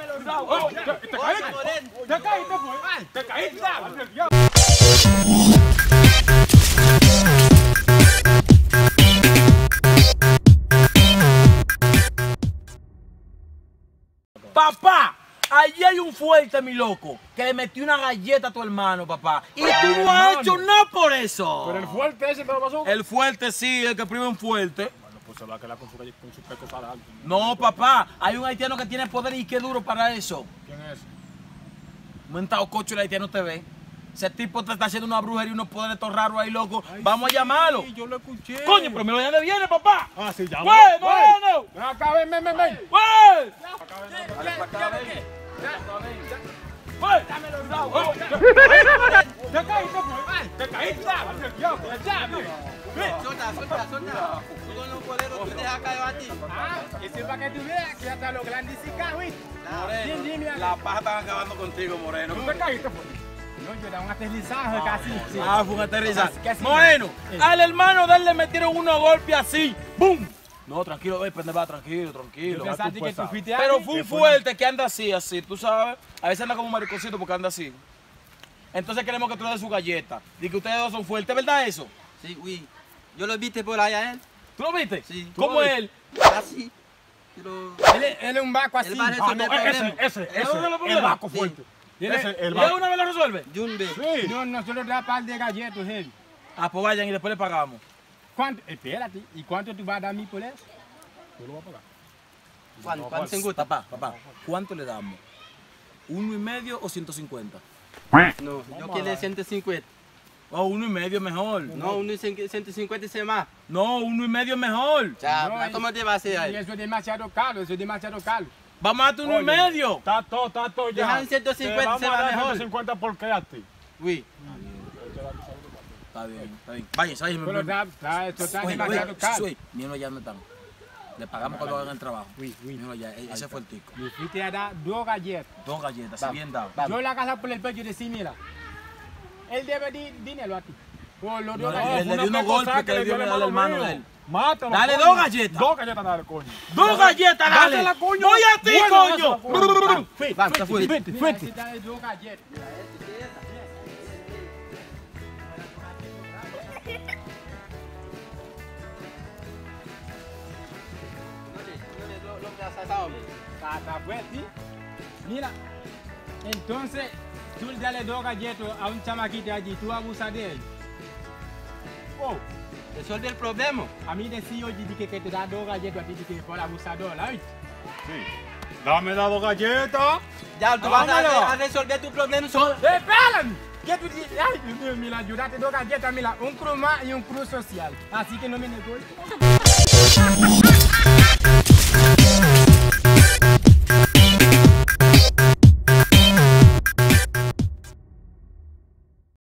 Oh, ¿Te te caíste? ¿Te caíste, pues? ¿Te caíste? Ya. Papá, allí hay un fuerte, mi loco, que le metió una galleta a tu hermano, papá. Y tú no has hecho nada por eso. Pero el fuerte ese te lo pasó. El fuerte sí, el que prima un fuerte. Bueno, pues se va a quedar con su, galle- con su peco salado. No, papá, hay un haitiano que tiene poder y qué duro para eso. ¿Quién es? Mentado cocho el haitiano te ve. Ese tipo te está haciendo una brujería y unos poderes estos raros ahí, loco. Vamos a llamarlo. Sí, yo lo escuché. Coño, pero me lo de viene, papá. Ah, sí, ya. ¡Güey, moreno! Ven acá, ven, ven, ven, ven. ¡Güey! Dale para acá, ven. ¡Güey! Oh, ¿Te te caíste, pues? ¿Te caíste? Ya, pues, ya, mira. Suelta, suelta, suelta. Tú con los Ah, ese es para que tú veas que hasta los grandes y. Moreno, la paja están acabando contigo, Moreno. ¿Tú te caíste, pues? No, yo era un aterrizaje casi. sí. Ah, fue un aterrizaje. Casi, casi. Moreno, Eh. al hermano de él le metieron unos golpes así. ¡Bum! No, tranquilo, eh, pendeja, tranquilo, tranquilo. Yo pensaste que pues, ah. tú fuiste Pero fue un fuerte que anda así, así, tú sabes. A veces anda como un mariconcito porque anda así. Entonces queremos que tú le des su galleta. Dice que ustedes dos son fuertes, ¿verdad eso? Sí, uy. Yo lo viste por allá él. ¿Tú lo viste? Sí. ¿Cómo es él? Así. Pero. Él, es- él es un vaco así. Ah, no, ese, ese, ¿Es ese. los El vaco Sí. fuerte. ¿Y Ese, él- el ¿Y vaco. él una vez lo resuelve? Jumbe. Sí. No, nosotros da par de galletas, él. Ah, pues vayan y después le pagamos. ¿Cuánto? Espérate. ¿Y cuánto tú vas a dar a mí por eso? Yo lo voy a pagar. ¿Cuánto? ¿Cuánto gusta? Papá, papá, ¿cuánto le damos? ¿Uno y medio o 150? No, yo quiero 150. Oh, uno y medio mejor. No, uno y cin- 150 se más. No, uno y medio mejor. Ya, No, ¿cómo te va a hacer ahí? eso es demasiado caro, eso es demasiado caro. Vamos a darte uno y medio. Está todo, está todo ya. Dejan 150, Te vamos se a va mejor. 150 por quedarte. Uy. Está bien, está bien. Váyanse, váyanse. Pero está, está, esto está Oye, demasiado caro. mírenlo allá donde están. Le pagamos cuando hagan el trabajo. Uy, uy. Mírenlo allá, e- ese fue el tico. Me fuiste a dar dos galletas. Dos galletas, así bien dado. Yo la casa por el pecho y decía, mira, él debe di- dinero a ti. No, galletas. le- le dio unos golpes que le dio al hermano de él. Mátalo. Dale coño. dos galletas. Dos galletas, dale, coño. ¡Dos galletas, dale! Dásela, coño. ¡Voy a ti, Bueno, coño! Fuerte, Mira, fuerte. ese dale dos galletas. Está, está fuerte. Mira, entonces tú le dale dos galletas a un chamaquito allí, tú abusas de él. Oh, Resuelve el problema. a mí decía di que, que te da dos galletas a ti que el abusador, ¿sabes? Sí. Dame las dos galletas. Ya, tú vas a, a resolver tu problema solo. ¡Espérame! ¿Qué tú dices? Ay, Dios mío, mira, ayúdate dos galletas, mira, un cruz más y un cruz social. Así que no me negocio.